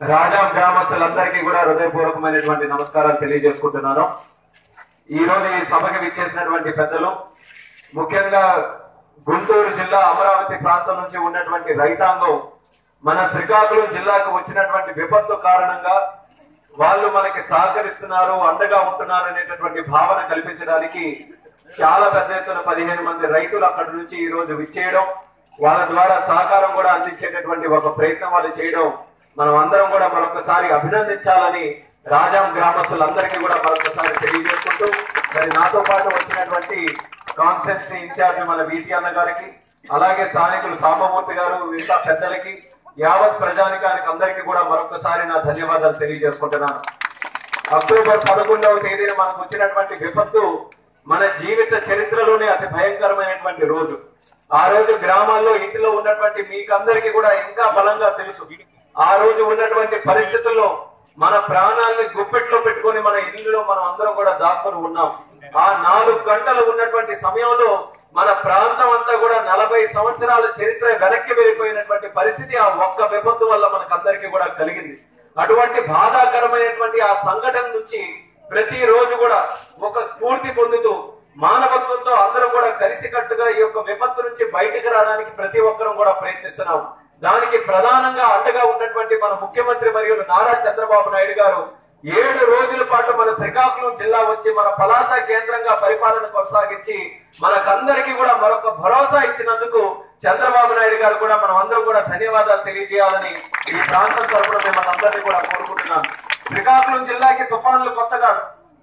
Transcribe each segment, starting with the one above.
రాజా గ్రామస్తులందరికీ కూడా హృదయపూర్వకమైనటువంటి నమస్కారాలు తెలియజేసుకుంటున్నాను. ఈ రోజు ఈ సభకి విచ్చేసినటువంటి పెద్దలు ముఖ్యంగా గుంటూరు జిల్లా అమరావతి ప్రాంతం నుంచి ఉన్నటువంటి రైతాంగం మన శ్రీకాకుళం జిల్లాకు వచ్చినటువంటి విపత్తు కారణంగా వాళ్ళు మనకి సహకరిస్తున్నారు అండగా ఉంటున్నారు అనేటటువంటి భావన కల్పించడానికి చాలా పెద్ద ఎత్తున పదిహేను మంది రైతులు అక్కడి నుంచి ఈ రోజు విచ్చేయడం వాళ్ళ ద్వారా సహకారం కూడా అందించేటటువంటి ఒక ప్రయత్నం వాళ్ళు చేయడం మనం అందరం కూడా మరొకసారి అభినందించాలని రాజాం గ్రామస్తులందరికీ కూడా మరొకసారి తెలియజేసుకుంటూ మరి నాతో పాటు వచ్చినటువంటి కాన్స్టిట్యున్సీ ఇన్ఛార్జ్ మన బీసీ అన్న గారికి అలాగే స్థానికులు సాంబమూర్తి గారు మిగతా పెద్దలకి యావత్ ప్రజానికానికి అందరికీ కూడా మరొకసారి నా ధన్యవాదాలు తెలియజేసుకుంటున్నాను. అక్టోబర్ పదకొండవ తేదీన మనకు వచ్చినటువంటి విపత్తు మన జీవిత చరిత్రలోనే అతి భయంకరమైనటువంటి రోజు. ఆ రోజు గ్రామాల్లో ఇంటిలో ఉన్నటువంటి మీకందరికీ కూడా ఇంకా బలంగా తెలుసు. ఆ రోజు ఉన్నటువంటి పరిస్థితుల్లో మన ప్రాణాలని గుప్పెట్లో పెట్టుకొని మన ఇల్లులో మనం అందరం కూడా దాక్కుని ఉన్నాం. ఆ నాలుగు గంటలు ఉన్నటువంటి సమయంలో మన ప్రాంతం అంతా కూడా నలభై సంవత్సరాల చరిత్ర వెనక్కి వెళ్ళిపోయినటువంటి పరిస్థితి ఆ ఒక్క విపత్తు వల్ల మనకందరికీ కూడా కలిగింది. అటువంటి బాధాకరమైనటువంటి ఆ సంఘటన నుంచి ప్రతి రోజు కూడా ఒక స్ఫూర్తి పొందుతూ మానవత్వంతో అందరం కూడా కలిసికట్టుగా ఈ యొక్క విపత్తు నుంచి బయటకు రావడానికి ప్రతి ఒక్కరం కూడా ప్రయత్నిస్తున్నాం. దానికి ప్రధానంగా అండగా ఉన్నటువంటి మన ముఖ్యమంత్రి మరియు నారా చంద్రబాబు నాయుడు గారు ఏడు రోజుల పాటు మన శ్రీకాకుళం జిల్లా వచ్చి మన పలాస కేంద్రంగా పరిపాలన కొనసాగించి మనకందరికీ కూడా మరొక భరోసా ఇచ్చినందుకు చంద్రబాబు నాయుడు గారు కూడా మనం అందరం కూడా ధన్యవాదాలు తెలియజేయాలని ఈ ప్రాంతం తరఫున మిమ్మల్ని అందరినీ కూడా కోరుకుంటున్నాను. శ్రీకాకుళం జిల్లాకి తుఫాన్లు కొత్తగా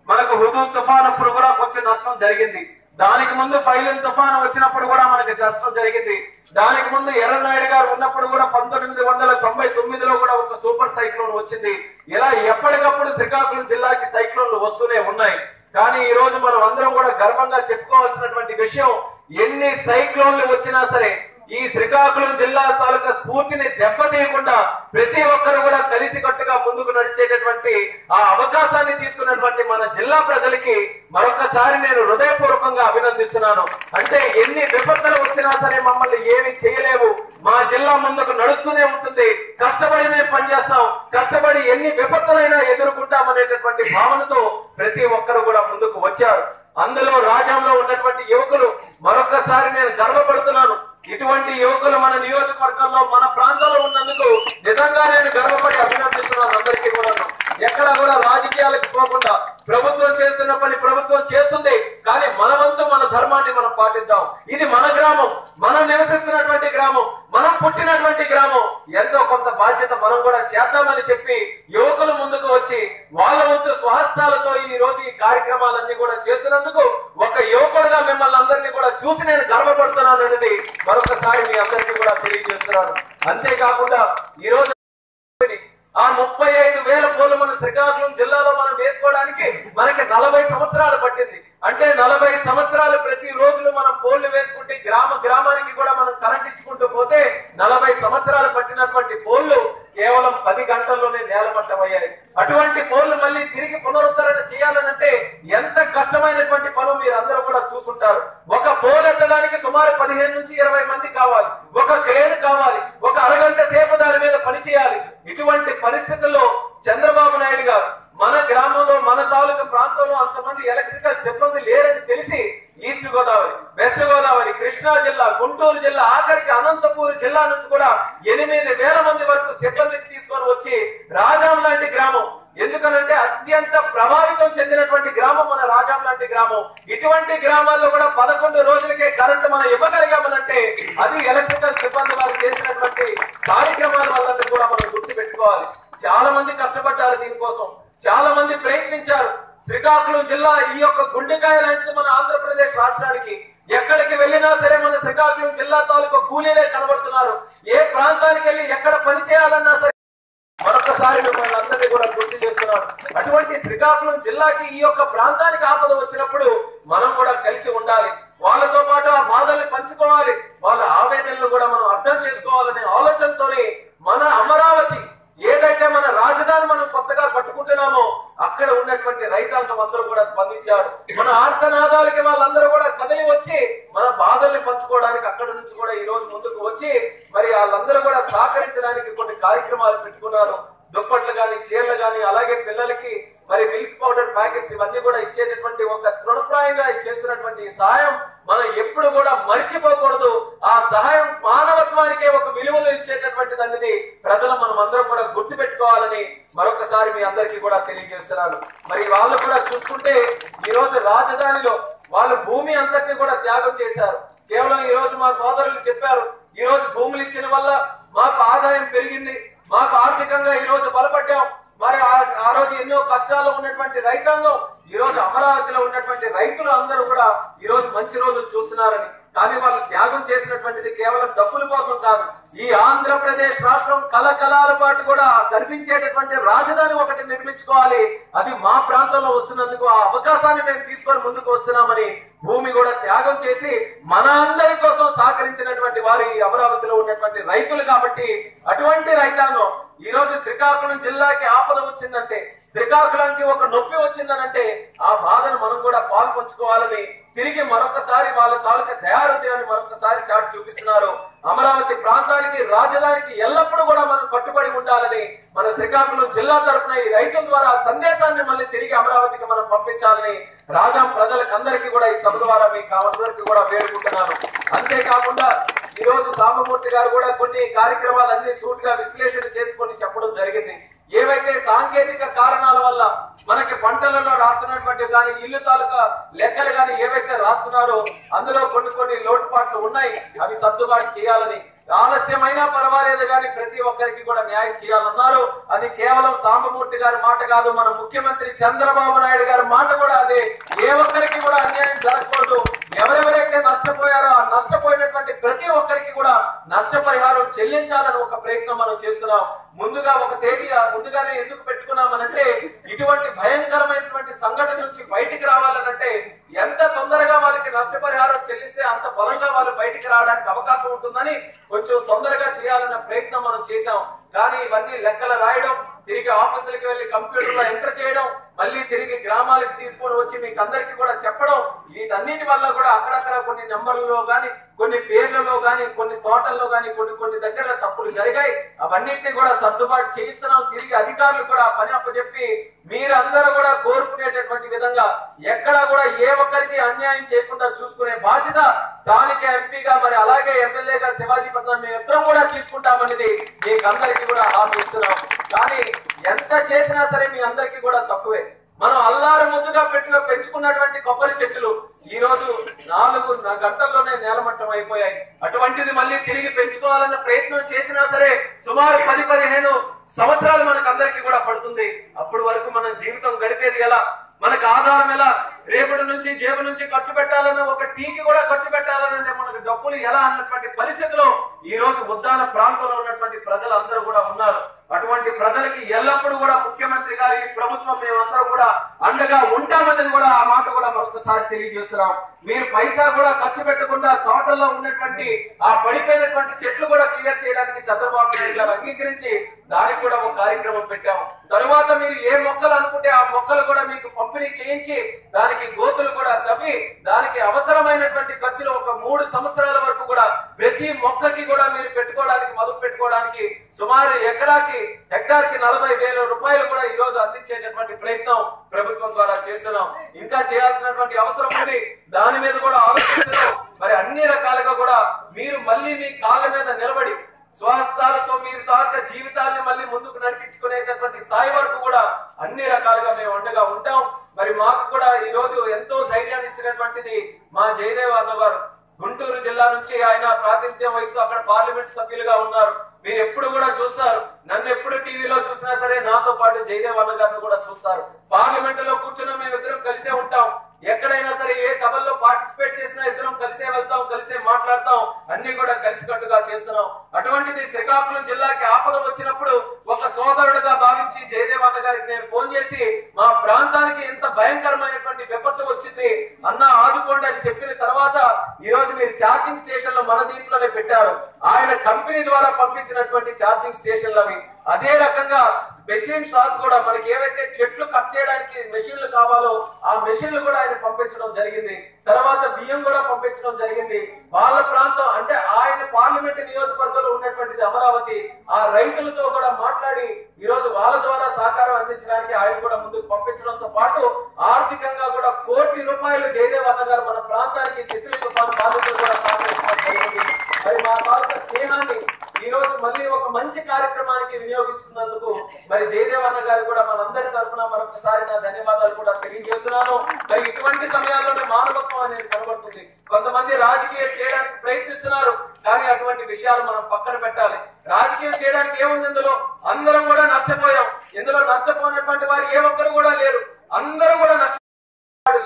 మనకు హుదూ తుఫాను కూడా కొంచెం నష్టం జరిగింది. దానికి ముందు ఫైలిన్ తుఫాను వచ్చినప్పుడు కూడా మనకి నష్టం జరిగింది. దానికి ముందు ఎర్రనాయుడు గారు ఉన్నప్పుడు కూడా పంతొమ్మిది వందల తొంభై తొమ్మిదిలో కూడా ఒక సూపర్ సైక్లోన్ వచ్చింది. ఇలా ఎప్పటికప్పుడు శ్రీకాకుళం జిల్లాకి సైక్లోన్లు వస్తూనే ఉన్నాయి. కానీ ఈ రోజు మనం అందరం కూడా గర్వంగా చెప్పుకోవాల్సినటువంటి విషయం ఎన్ని సైక్లోన్లు వచ్చినా సరే ఈ శ్రీకాకుళం జిల్లా తాలూకా స్ఫూర్తిని దెబ్బతీయకుండా ప్రతి ఒక్కరు కూడా కలిసికట్టుగా ముందుకు నడిచేటటువంటి ఆ అవకాశాన్ని తీసుకున్నటువంటి మన జిల్లా ప్రజలకి మరొకసారి నేను హృదయపూర్వకంగా అభినందిస్తున్నాను. అంటే ఎన్ని విపత్తులు వచ్చినా సరే మమ్మల్ని ఏమి చేయలేవు. మా జిల్లా ముందుకు నడుస్తూనే ఉంటుంది. కష్టపడి మేము పనిచేస్తాం. కష్టపడి ఎన్ని విపత్తులైనా ఎదుర్కొంటాం అనేటటువంటి భావనతో ప్రతి ఒక్కరు కూడా ముందుకు వచ్చారు. అందులో రాజ్యంలో ఉన్నటువంటి యువకులు మరొకసారి నేను గర్వపడుతున్నాను. ఇటువంటి యువకులు మన నియోజకవర్గంలో మన ప్రాంతంలో ఉన్నందుకు నిజంగా నేను గర్వపడి అభినందిస్తున్నాను అందరికీ కూడా. ఎక్కడ కూడా రాజకీయాలకు పోకుండా ప్రభుత్వం చేస్తున్న పని ప్రభుత్వం చేస్తుంది కానీ మన వంతు మన ధర్మాన్ని మనం పాటిద్దాం. ఇది మన గ్రామం మనం నివసిస్తున్నటువంటి గ్రామం మనం పుట్టినటువంటి గ్రామం. ఎంతో కొంత బాధ్యత మనం కూడా చేద్దామని చెప్పి యువకులు ముందుకు వచ్చి వాళ్ళ వంతు స్వహస్తాలతో ఈ రోజు ఈ కార్యక్రమాలన్నీ కూడా చేస్తున్నందుకు ఒక యువకుడుగా మిమ్మల్ని అందరినీ కూడా చూసి నేను గర్వ అనేది మరొకసారి మీ అందరికీ కూడా తెలియజేస్తున్నాను అంతేకాకుండా ఈ రోజు ఆ ముప్పై ఐదు వేల పూలు మన శ్రీకాకుళం జిల్లాలో మనం వేసుకోవడానికి మనకి నలభై సంవత్సరాలు పట్టింది. అంటే నలభై సంవత్సరాలు ప్రతి రోజులు మనం పోల్లు వేసుకుంటే గ్రామ గ్రామానికి కూడా మనం కరెంట్ ఇచ్చుకుంటూ పోతే నలభై సంవత్సరాలు పట్టినటువంటి పోల్లు కేవలం పది గంటల్లోనే నేలమట్టమయ్యాయి. అటువంటి పోల్లు మళ్ళీ తిరిగి పునరుద్ధరణ చేయాలనంటే ఎంత కష్టమైనటువంటి పనులు మీరు అందరూ కూడా చూసుంటారు. ఒక పోల్ ఎత్తడానికి సుమారు పదిహేను నుంచి ఇరవై మంది కావాలి. ఒక క్రేన్ కావాలి. అరగంట సేపు దాని మీద పని చేయాలి. ఇటువంటి పరిస్థితుల్లో చంద్రబాబు నాయుడు గారు మన గ్రామంలో మన తాలూకా ప్రాంతంలో అంతమంది ఎలక్ట్రికల్ సిబ్బంది లేరని తెలిసి ఈస్ట్ గోదావరి వెస్ట్ గోదావరి కృష్ణా జిల్లా గుంటూరు జిల్లా ఆఖరికి అనంతపూర్ జిల్లా నుంచి కూడా ఎనిమిది వేల మంది వరకు సిబ్బందిని తీసుకొని వచ్చి రాజాం లాంటి గ్రామం ఎందుకనంటే అత్యంత ప్రభావితం చెందినటువంటి గ్రామం మన రాజాం లాంటి గ్రామం. ఇటువంటి గ్రామాల్లో కూడా పదకొండు రోజులకే కరెంట్ మనం ఇవ్వగలిగామనంటే అది ఎలక్ట్రికల్ సిబ్బంది వారు చేసినటువంటి కార్యక్రమాల వల్ల కూడా మనం గుర్తు పెట్టుకోవాలి చాలా మంది కష్టపడ్డారు దీనికోసం. చాలా మంది ప్రయత్నించారు. శ్రీకాకుళం జిల్లా ఈ యొక్క గుండెకాయ లాంటిది మన ఆంధ్రప్రదేశ్ రాష్ట్రానికి. ఎక్కడికి వెళ్ళినా సరే మన శ్రీకాకుళం జిల్లా తాలూకా కూలీలే కనబడుతున్నారు. ఏ ప్రాంతానికి వెళ్ళి ఎక్కడ పని చేయాలన్నా సరే మరొకసారి మిమ్మల్ని అందరినీ కూడా గుర్తు చేస్తున్నాను అటువంటి శ్రీకాకుళం జిల్లాకి ఈ యొక్క ప్రాంతానికి ఆపద వచ్చినప్పుడు మనం కూడా కలిసి ఉండాలి. వాళ్ళతో పాటు ఆ బాధల్ని పంచుకోవాలి. వాళ్ళ ఆవేదనలు కూడా మనం అర్థం చేసుకోవాలనే ఆలోచనతోనే మన అమరావతి ఏదైతే మన రాజధాని మనం కొత్తగా కట్టుకుంటున్నామో అక్కడ ఉన్నటువంటి రైతాంగం అందరూ కూడా స్పందించారు. మన ఆర్తనాదాలకి వాళ్ళందరూ కూడా కదిలి వచ్చి మన బాధల్ని పంచుకోవడానికి అక్కడ నుంచి కూడా ఈ రోజు ముందుకు వచ్చి మరి వాళ్ళందరూ కూడా సహకరించడానికి కొన్ని కార్యక్రమాలు పెట్టుకున్నారు. చీరలు కానీ అలాగే పిల్లలకి మరి మిల్క్ పౌడర్ ప్యాకెట్స్ ఇవన్నీ కూడా ఇచ్చేటటువంటి ఒక తృణప్రాయంగా చేస్తున్నటువంటి సహాయం మనం ఎప్పుడు కూడా మర్చిపోకూడదు. ఆ సహాయం మానవత్వానికే ఒక విలువలు ఇచ్చేటటువంటిది అనేది ప్రజలు మనం అందరం కూడా గుర్తు పెట్టుకోవాలని మరొకసారి మీ అందరికీ కూడా తెలియజేస్తున్నాను. మరి వాళ్ళు కూడా చూసుకుంటే ఈ రోజు రాజధానిలో వాళ్ళు భూమి అంతటిని కూడా త్యాగం చేశారు. కేవలం ఈ రోజు మా సోదరులు చెప్పారు ఈ రోజు భూములు ఇచ్చిన వల్ల మాకు ఆదాయం పెరిగింది. మాకు ఆర్థికంగా ఈ రోజు బలపడ్డాం. మరి ఆ- రోజు ఎన్నో కష్టాలు ఉన్నటువంటి రైతాంగం ఈ రోజు అమరావతిలో ఉన్నటువంటి రైతులు అందరూ కూడా ఈ రోజు మంచి రోజులు చూస్తున్నారని. దాని వాళ్ళు చేసినటువంటిది కేవలం డబ్బుల కోసం కాదు. ఈ ఆంధ్రప్రదేశ్ రాష్ట్రం కలకలాల పాటు కూడా కనిపించేటటువంటి రాజధాని ఒకటి నిర్మించుకోవాలి. అది మా ప్రాంతంలో వస్తున్నందుకు ఆ అవకాశాన్ని మేము తీసుకొని ముందుకు వస్తున్నామని భూమి కూడా త్యాగం చేసి మన అందరి కోసం సహకరించినటువంటి వారు ఈ అమరావతిలో ఉన్నటువంటి రైతులు కాబట్టి అటువంటి రైతాంగం. ఈ రోజు శ్రీకాకుళం జిల్లాకి ఆపద వచ్చిందంటే శ్రీకాకుళానికి ఒక నొప్పి వచ్చిందనంటే ఆ బాధను కూడా పాల్పంచుకోవాలని తిరిగి మరొకసారి వాళ్ళ తాలూకా దయాహృదయాన్ని మరొకసారి చాటు చూపిస్తున్నారు. అమరావతి ప్రాంతానికి రాజధానికి ఎల్లప్పుడూ కూడా మనం కట్టుబడి ఉండాలని మన శ్రీకాకుళం జిల్లా తరఫున ఈ రైతుల ద్వారా సందేశాన్ని మళ్ళీ తిరిగి అమరావతికి మనం పంపించాలని రాజా ప్రజలకు అందరికీ కూడా ఈ సభ ద్వారా మీకు అందరికీ కూడా వేడుకుంటున్నాను. అంతేకాకుండా ఈ రోజు సాంబమూర్తి గారు కూడా కొన్ని కార్యక్రమాలన్నీ సూట్గా విశ్లేషణ చేసుకొని చెప్పడం జరిగింది. ఏవైతే సాంకేతిక కారణాల వల్ల మనకి పంటలలో రాస్తున్నటువంటి కానీ ఇల్లు తాలూకా లెక్కలు కానీ ఏవైతే రాస్తున్నారో అందులో కొన్ని కొన్ని లోటుపాట్లు ఉన్నాయి. అవి సర్దుబాటు చేయాలని ఆలస్యమైనా పర్వాలేదు కానీ ప్రతి ఒక్కరికి కూడా న్యాయం చేయాలన్నారు. అది కేవలం సాంబమూర్తి గారి మాట కాదు మన ముఖ్యమంత్రి చంద్రబాబు నాయుడు గారి మాట కూడా అదే. ఏ ఒక్కరికి కూడా అన్యాయం జరగకూడదు. మనం చెల్లించాలని ఒక ప్రయత్నం మనం చేస్తున్నాం. ముందుగా ఒక తేదీ ముందుగానే ఎందుకు పెట్టుకున్నామనంటే ఇటువంటి భయంకరమైనటువంటి సంఘటన నుంచి బయటికి రావాలనంటే ఎంత తొందరగా వాళ్ళకి నష్టపరిహారం చెల్లిస్తే అంత బలంగా వాళ్ళు బయటికి రావడానికి అవకాశం ఉంటుందని కొంచెం తొందరగా చేయాలన్న ప్రయత్నం మనం చేశాం. కానీ ఇవన్నీ లెక్కలు రాయడం తిరిగి ఆఫీసులకు వెళ్ళి కంప్యూటర్లో ఎంటర్ చేయడం మళ్ళీ తిరిగి గ్రామాలకు తీసుకొని వచ్చి మీకు అందరికీ కూడా చెప్పడం వీటన్నిటి వల్ల కూడా అక్కడక్కడ కొన్ని నెంబర్లలో గాని కొన్ని పేర్లలో గాని కొన్ని తోటల్లో గాని కొన్ని కొన్ని దగ్గర తప్పులు జరిగాయి. అవన్నిటిని కూడా సర్దుబాటు చేయిస్తున్నాం. తిరిగి అధికారులు కూడా పని అప్పచెప్పి మీరందరూ కూడా కోరుకునేటటువంటి విధంగా ఎక్కడా కూడా ఏ ఒక్కరికి అన్యాయం చేయకుండా చూసుకునే బాధ్యత స్థానిక ఎంపీగా మరి అలాగే ఎమ్మెల్యేగా శివాజీ పద్మని మేము ఇద్దరం కూడా తీసుకుంటామనేది మీకు అందరికీ కూడా హామీ ఇస్తున్నాం. కానీ ఎంత చేసినా సరే మీ అందరికీ కూడా తక్కువే. మనం అల్లారు ముందుగా పెట్టుగా పెంచుకున్నటువంటి కొబ్బరి చెట్లు ఈ రోజు నాలుగు గంటల్లోనే నేలమట్టం అయిపోయాయి. అటువంటిది మళ్ళీ తిరిగి పెంచుకోవాలన్న ప్రయత్నం చేసినా సరే సుమారు పది పదిహేను సంవత్సరాలు మనకు అందరికీ కూడా పడుతుంది. అప్పటి వరకు మనం జీవితం గడిపేది ఎలా? మనకు ఆధారం ఎలా? రేపటి నుంచి జేబు నుంచి ఖర్చు పెట్టాలన్న ఒక టీకి కూడా ఖర్చు పెట్టాలనంటే మనకు డబ్బులు ఎలా అన్నటువంటి పరిస్థితిలో ఈ రోజు ఉద్దాన ప్రాంతంలో ఉన్నటువంటి ప్రజలందరూ కూడా ఉన్నారు. అటువంటి ప్రజలకి ఎల్లప్పుడూ కూడా ముఖ్యమంత్రి గారి ప్రభుత్వం మేమందరం కూడా అండగా ఉంటామన్నది కూడా ఆ మాట కూడా మరొకసారి తెలియజేస్తున్నాం. మీరు పైసా కూడా ఖర్చు పెట్టకుండా తోటల్లో ఉన్నటువంటి ఆ పడిపోయినటువంటి చెట్లు కూడా క్లియర్ చేయడానికి చంద్రబాబు నాయుడు గారు అంగీకరించి దానికి కూడా ఒక కార్యక్రమం పెట్టాం. తరువాత మీరు ఏ మొక్కలు అనుకుంటే ఆ మొక్కలు కూడా మీకు పంపిణీ చేయించి దానికి గోతులు కూడా తవ్వి దానికి అవసరమైనటువంటి ఖర్చులు ఒక మూడు సంవత్సరాల వరకు కూడా ప్రతి మొక్కకి కూడా మీరు పెట్టుకోవడానికి మదుపు పెట్టుకోవడానికి సుమారు ఎకరాకి హెక్టార్కి నలభై వేల రూపాయలు కూడా ఈ రోజు అందించేటటువంటి ప్రయత్నం ప్రభుత్వం ద్వారా చేస్తున్నాం. ఇంకా చేయాల్సినటువంటి అవసరం ఉంది. దాని మీద కూడా ఆలోచిస్తున్నాం. మరి అన్ని రకాలుగా కూడా మీరు మళ్ళీ మీ కాళ్ళ మీద నిలబడి స్వహస్తాలతో మీరు తాక జీవితాన్ని మళ్ళీ ముందుకు నడిపించుకునేటటువంటి స్థాయి వరకు కూడా అన్ని రకాలుగా మేము అండగా ఉంటాం. మరి మాకు కూడా ఈ రోజు ఎంతో ధైర్యాన్ని ఇచ్చినటువంటిది మా జయదేవ్ అన్నవారు. గుంటూరు జిల్లా నుంచి ఆయన ప్రాతినిధ్యం వహిస్తూ అక్కడ పార్లమెంట్ సభ్యులుగా ఉన్నారు. మీరు ఎప్పుడు కూడా చూస్తారు. నన్ను ఎప్పుడు టీవీలో చూసినా సరే నాతో పాటు జయదేవ్ అన్న గారిని కూడా చూస్తారు. పార్లమెంట్లో కూర్చున్న మేము ఇద్దరం కలిసే ఉంటాం. ఎక్కడైనా సరే ఏ సభల్లో పార్టిసిపేట్ చేసినా ఇద్దరం కలిసే వెళ్తాం కలిసే మాట్లాడతాం అన్ని కూడా కలిసికట్టుగా చేస్తున్నాం. అటువంటిది శ్రీకాకుళం జిల్లాకి ఆపద వచ్చినప్పుడు ఒక సోదరుడుగా భావించి జయదేవ్ అన్న గారికి నేను ఫోన్ చేసి మా ప్రాంతానికి ఇంత భయంకరమైనటువంటి విపత్తు వచ్చింది అన్న ఆదుకోండి అని చెప్పిన తర్వాత ఈ రోజు మీరు ఛార్జింగ్ స్టేషన్లు మన దీంట్లోనే పెట్టారు. ఆయన కంపెనీ ద్వారా పంపించినటువంటి ఛార్జింగ్ స్టేషన్లు అవి. అదే రకంగా మెషిన్ షాస్ కూడా మనకి ఏవైతే చెట్లు కట్ చేయడానికి మెషిన్లు కావాలో ఆ మెషిన్లు కూడా ఆయన పంపించడం జరిగింది. తర్వాత బియ్యం కూడా పంపించడం జరిగింది. వాళ్ళ ప్రాంతం అంటే ఆయన పార్లమెంట్ నియోజకవర్గంలో ఉన్నటువంటిది అమరావతి. ఆ రైతులతో కూడా మాట్లాడి ఈ రోజు సహకారం అందించడానికి ఆయన కూడా ముందుకు పంపించడంతో పాటు ఆర్థికంగా కూడా కోటి రూపాయలు జయదేవ్ అన్న గారు మన ప్రాంతానికి తిత్లీ తుఫాను బాధితులు కూడా సహకరించడం జరిగింది మరి మా తాలూకా స్నేహాన్ని ఈ రోజు మళ్ళీ ఒక మంచి కార్యక్రమానికి వినియోగించుకున్నందుకు మరి జయదేవ్ అన్న గారు కూడా మనందరి తరఫున మరొకసారి నా ధన్యవాదాలు కూడా తెలియజేస్తున్నాను. మరి ఇటువంటి సమయాల్లోనే మానవత్వం అనేది కనబడుతుంది. కొంతమంది రాజకీయం చేయడానికి ప్రయత్నిస్తున్నారు కానీ అటువంటి విషయాలు మనం పక్కన పెట్టాలి. రాజకీయం చేయడానికి ఏముంది ఇందులో? అందరం కూడా నష్టపోయాం. ఇందులో నష్టపోయినటువంటి వారు ఏ ఒక్కరు కూడా లేరు. అందరూ కూడా నష్ట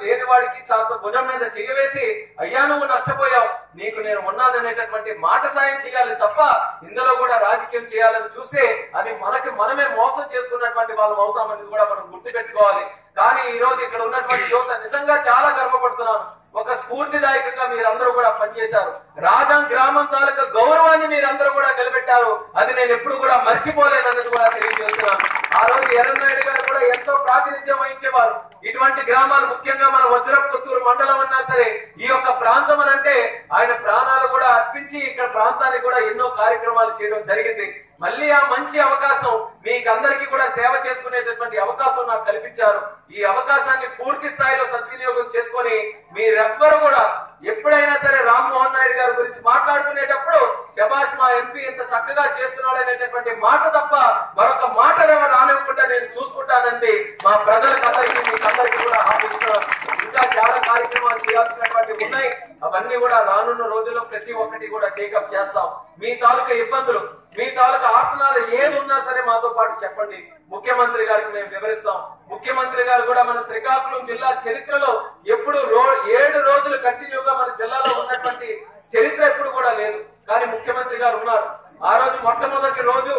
లేని వాడికి కాస్త భుజం మీద చేయవేసి అయ్యా నువ్వు నష్టపోయావు. నీకు నేను ఉన్నాననేటటువంటి మాట సాయం చేయాలి తప్ప ఇందులో కూడా రాజకీయం చేయాలని చూస్తే అది మనకి మనమే మోసం చేసుకున్నటువంటి వాళ్ళం అవుతామని కూడా మనం గుర్తుపెట్టుకోవాలి. కానీ ఈ రోజు ఇక్కడ ఉన్నటువంటి యువత నిజంగా చాలా గర్వపడుతున్నాను ఒక స్ఫూర్తిదాయకంగా మీరందరూ కూడా పనిచేశారు. రాజం గ్రామం తాలూకా గౌరవాన్ని మీరందరూ కూడా నిలబెట్టారు. అది నేను ఎప్పుడు కూడా మర్చిపోలేదన్నది కూడా తెలియజేస్తున్నాను. ఆ రోజు ఎర్రనాయుడు గారు కూడా ఎంతో ప్రాతినిధ్యం వహించేవారు. ఇటువంటి గ్రామాలు ముఖ్యంగా మన వజ్రపు కొత్తూరు మండలం అన్నా సరే ఈ యొక్క ప్రాంతం అని అంటే ఆయన ప్రాణాలు కూడా అర్పించి ఇక్కడ ప్రాంతానికి కూడా ఎన్నో కార్యక్రమాలు చేయడం జరిగింది. మళ్ళీ ఆ మంచి అవకాశం మీకందరికీ కూడా సేవ చేసుకునేటటువంటి అవకాశం నాకు కల్పించారు. ఈ అవకాశాన్ని పూర్తి స్థాయిలో సద్వినియోగం చేసుకొని మీరెవ్వరు కూడా ఎప్పుడైనా సరే రామ్మోహన్ నాయుడు గారి గురించి మాట్లాడుకునేటప్పుడు శబాష్ మా ఎంపీ ఇంత చక్కగా చేస్తున్నాడు అనేటటువంటి మాట తప్ప మరొక మాట ఎవరు రానివ్వకుండా నేను చూసుకుంటానండి మా ప్రజలకు అందరికీ మీకు అందరికీ కూడా హామీస్తున్నాను ఇంకా చాలా కార్యక్రమాలు చేయాల్సినటువంటి ఉన్నాయి. అవన్నీ కూడా రానున్న రోజుల్లో ప్రతి ఒక్కటి కూడా టేకప్ చేస్తాం. మీ తాలూకా ఇబ్బందులు మీ తాలూకా ఆత్మనాలు ఏది ఉన్నా సరే మాతో పాటు చెప్పండి. ముఖ్యమంత్రి గారికి మేము వివరిస్తాం. ముఖ్యమంత్రి గారు కూడా మన శ్రీకాకుళం జిల్లా చరిత్రలో ఎప్పుడు రో ఏడు రోజులు కంటిన్యూగా మన జిల్లాలో ఉన్నటువంటి చరిత్ర ఎప్పుడు కూడా లేదు. కానీ ముఖ్యమంత్రి గారు ఉన్నారు. ఆ రోజు మొట్టమొదటి రోజు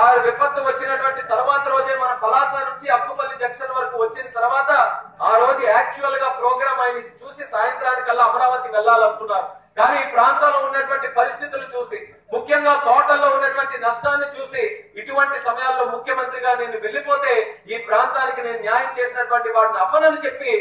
ఆ విపత్తు వచ్చినటువంటి తర్వాత రోజే మన పలాస నుంచి అక్కుపల్లి జంక్షన్ వరకు వచ్చిన తర్వాత ఆ రోజు యాక్చువల్గా ప్రోగ్రామ్ ఆయన చూసి సాయంత్రానికల్లా అమరావతి వెళ్ళాలనుకున్నారు. కానీ ఈ ప్రాంతంలో ఉన్నటువంటి పరిస్థితులు చూసి ముఖ్యంగా తోటల్లో ఉన్నటువంటి నష్టాన్ని చూసి ఇటువంటి సమయాల్లో ముఖ్యమంత్రిగా నేను వెళ్ళిపోతే ఈ ప్రాంతానికి నేను న్యాయం చేసినటువంటి వాడిని అవ్వనని చెప్పి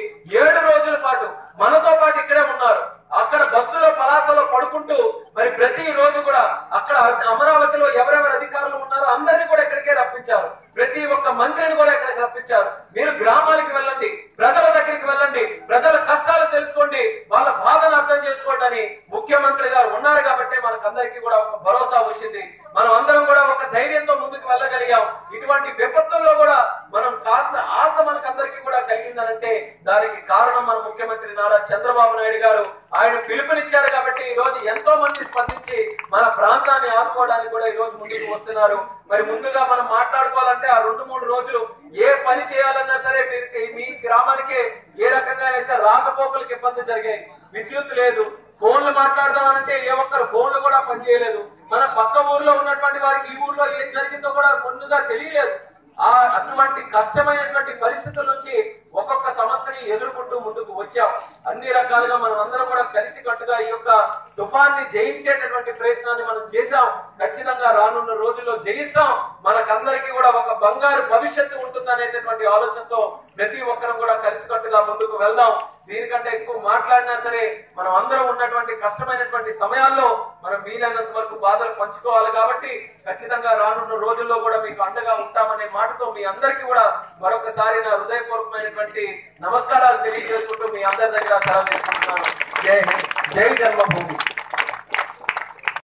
ఏడు రోజుల పాటు మనతో పాటు ఇక్కడే ఉన్నారు. అక్కడ బస్సులో పలాసలో పడుకుంటూ మరి ప్రతి రోజు కూడా అక్కడ అమరావతిలో ఎవరెవరు అధికారులు ఉన్నారో అందరినీ కూడా ఇక్కడికే రప్పించారు. ప్రతి ఒక్క మంత్రిని కూడా ఇక్కడికి రప్పించారు. మీరు గ్రామాలకి వెళ్ళండి ప్రజల దగ్గరికి వెళ్ళండి ప్రజల కష్టాలు తెలుసుకోండి వాళ్ళ బాధను అర్థం చేసుకోండి అని ముఖ్యమంత్రి గారు ఉన్నారు కాబట్టి మనకందరికీ కూడా ఒక భరోసా వచ్చింది. మనం అందరం కూడా ఒక ధైర్యంతో ముందుకు వెళ్ళగలిగాం. ఇటువంటి విపత్తుల్లో కూడా మనం కాస్త ఆశ మనకందరికీ కూడా కలిగిందనంటే దానికి కారణం మన ముఖ్యమంత్రి నారా చంద్రబాబు నాయుడు గారు ఆయన పిలుపునిచ్చారు కాబట్టి ఈ రోజు ఎంతో మంది స్పందించి మన ప్రాంతాన్ని ఆదుకోవడానికి కూడా ఈ రోజు ముందుకు వస్తున్నారు. మరి ముందుగా మనం మాట్లాడుకోవాలంటే ఆ రెండు మూడు రోజులు ఏ పని చేయాలన్నా సరే మీరు మీ గ్రామానికి ఏ రకంగా అయితే రాకపోకలకు ఇబ్బంది జరిగాయి విద్యుత్ లేదు ఫోన్లు మాట్లాడదామనంటే ఏ ఒక్కరు ఫోన్లు కూడా పనిచేయలేదు. మన పక్క ఊర్లో ఉన్నటువంటి వారికి ఈ ఊర్లో ఏం జరిగిందో కూడా ముందుగా తెలియలేదు. ఆ అటువంటి కష్టమైనటువంటి పరిస్థితుల నుంచి ఒక్కొక్క సమస్యని ఎదుర్కొంటూ ముందుకు వచ్చాం. అన్ని రకాలుగా మనం అందరం కూడా కలిసి కట్టుగా ఈ యొక్క తుఫాన్ని జయించేటటువంటి ప్రయత్నాన్ని మనం చేశాం. ఖచ్చితంగా రానున్న రోజుల్లో జయిస్తాం. మనకందరికీ కూడా ఒక బంగారు భవిష్యత్తు ఉంటుందనేటటువంటి ఆలోచనతో ప్రతి ఒక్కరం కూడా కలిసికట్టుగా ముందుకు వెళ్దాం. దీనికంటే ఎక్కువ మాట్లాడినా సరే మనం అందరం ఉన్నటువంటి కష్టమైనటువంటి సమయాల్లో మనం వీలైనంత వరకు బాధలు పంచుకోవాలి కాబట్టి ఖచ్చితంగా రానున్న రోజుల్లో కూడా మీకు అండగా ఉంటామనే మాటతో మీ అందరికీ కూడా మరొకసారి నా హృదయపూర్వకమైనటువంటి నమస్కారాలు తెలియజేసుకుంటూ మీ అందరి దగ్గర సెలవు తీసుకుంటున్నాను. జై హింద్. జై జన్మభూమి.